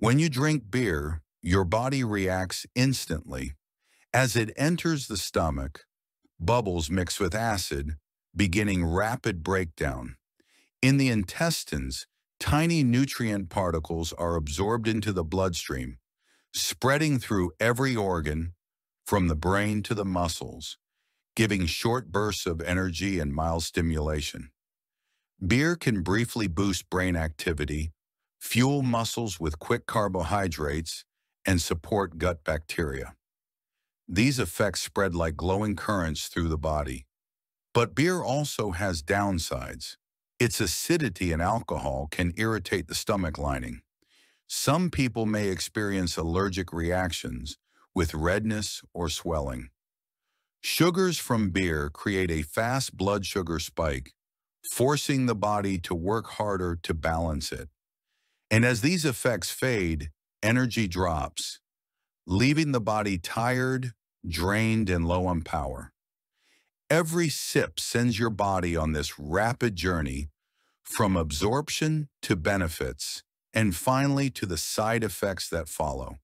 When you drink beer, your body reacts instantly. As it enters the stomach, bubbles mix with acid, beginning rapid breakdown. In the intestines, tiny nutrient particles are absorbed into the bloodstream, spreading through every organ, from the brain to the muscles, giving short bursts of energy and mild stimulation. Beer can briefly boost brain activity, fuel muscles with quick carbohydrates, and support gut bacteria. These effects spread like glowing currents through the body. But beer also has downsides. Its acidity and alcohol can irritate the stomach lining. Some people may experience allergic reactions with redness or swelling. Sugars from beer create a fast blood sugar spike, forcing the body to work harder to balance it. And as these effects fade, energy drops, leaving the body tired, drained, and low on power. Every sip sends your body on this rapid journey from absorption to benefits, and finally to the side effects that follow.